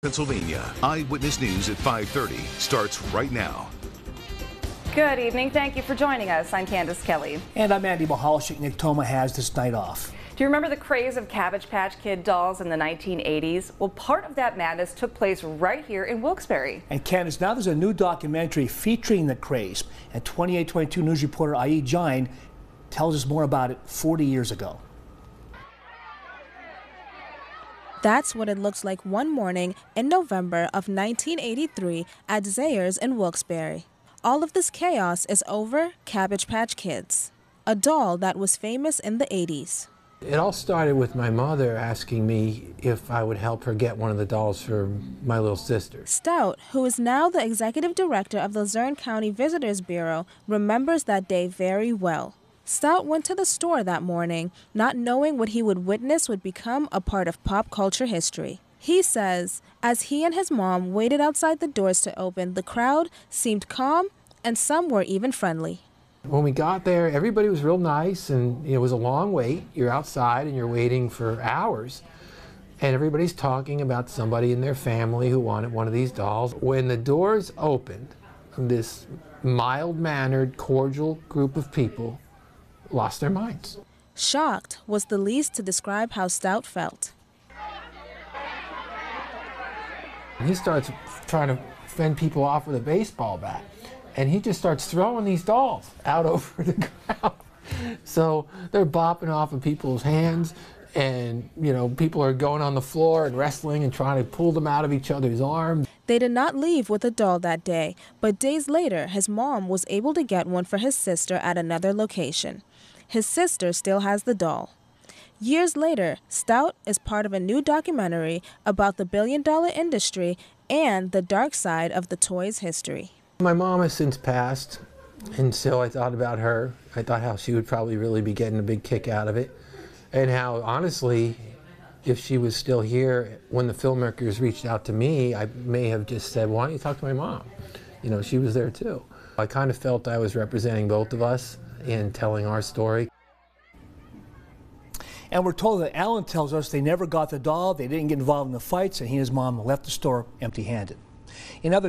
Pennsylvania. Eyewitness News at 5:30 starts right now. Good evening. Thank you for joining us. I'm Candace Kelly. And I'm Andy Mehalshick. Nick Toma has this night off. Do you remember the craze of Cabbage Patch Kid dolls in the 1980s? Well, part of that madness took place right here in Wilkes-Barre. And Candace, now there's a new documentary featuring the craze. And 2822 News reporter Aid Jain tells us more about it 40 years ago. That's what it looks like one morning in November of 1983 at Zayre's in Wilkes-Barre. All of this chaos is over Cabbage Patch Kids, a doll that was famous in the 80s. It all started with my mother asking me if I would help her get one of the dolls for my little sister. Stout, who is now the executive director of the Luzerne County Visitors Bureau, remembers that day very well. Stout went to the store that morning, not knowing what he would witness would become a part of pop culture history. He says, as he and his mom waited outside the doors to open, the crowd seemed calm and some were even friendly. When we got there, everybody was real nice and it was a long wait. You're outside and you're waiting for hours. And everybody's talking about somebody in their family who wanted one of these dolls. When the doors opened, this mild mannered, cordial group of people lost their minds. Shocked was the least to describe how Stout felt. He starts trying to fend people off with a baseball bat, and he just starts throwing these dolls out over the crowd. So they're bopping off of people's hands, and you know people are going on the floor and wrestling and trying to pull them out of each other's arms. They did not leave with a doll that day, but days later, his mom was able to get one for his sister at another location. His sister still has the doll. Years later, Stout is part of a new documentary about the billion dollar industry and the dark side of the toy's history. My mom has since passed, and so I thought about her. I thought how she would probably really be getting a big kick out of it, and how honestly, if she was still here when the filmmakers reached out to me, I may have just said, Why don't you talk to my mom? You know, she was there too. I kind of felt I was representing both of us in telling our story. And we're told that Alan tells us they never got the doll, they didn't get involved in the fights, and he and his mom left the store empty handed. In other